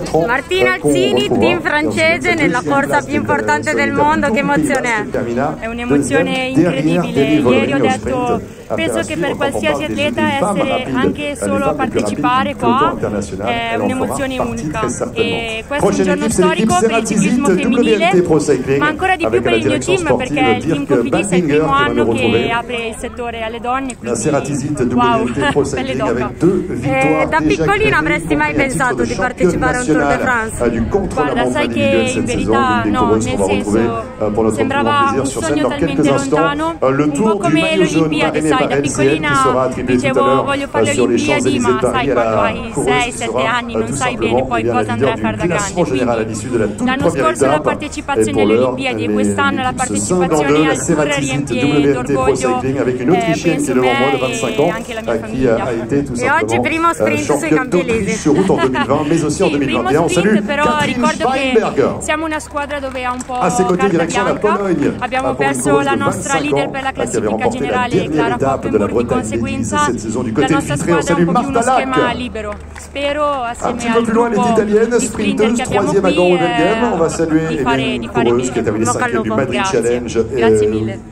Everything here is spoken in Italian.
Martina Alzini, team francese nella corsa più importante del mondo, che emozione è? È un'emozione incredibile, ieri ho detto penso che per qualsiasi atleta essere anche solo a partecipare qua è un'emozione unica. e questo è un giorno storico per il ciclismo femminile ma ancora di più per il mio team perché il team Cofidis è il primo anno che apre il settore alle donne quindi wow, pelle d'oca eh, da piccolino avresti mai pensato di partecipare a un Tour de France? guarda sai che in verità no nel senso sembrava un sogno talmente lontano un po' come le Olimpiadi sai da piccolina dicevo voglio fare le Olimpiadi ma sai quando hai 6-7 anni non sai bene poi cosa andrai a fare da grande quindi l'anno scorso la partecipazione alle Olimpiadi e quest'anno la partecipazione al Tour riempie d'orgoglio eh, penso me e anche la mia famiglia. E oggi primo sprint sui Campelesi sì, primo sprint però ricordo che siamo una squadra dove ha un po' carta bianca abbiamo perso la nostra leader per la classifica generale Clara Hoppenburg di conseguenza. la nostra squadra è un po' più uno schema libero. Spero assieme al gruppo di sprinter che abbiamo qui eh, di fare, di fare bene grazie, grazie mille